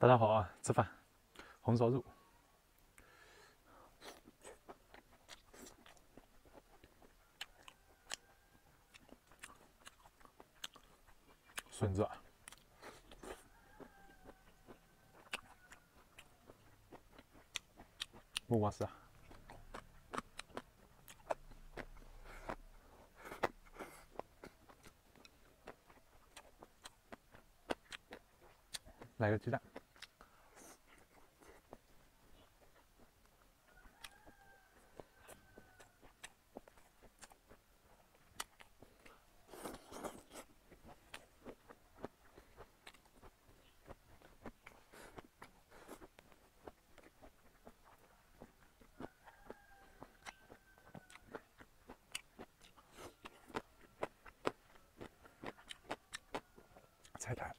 大家好啊，吃饭，红烧肉，笋子，木瓜丝，来个鸡蛋。said that.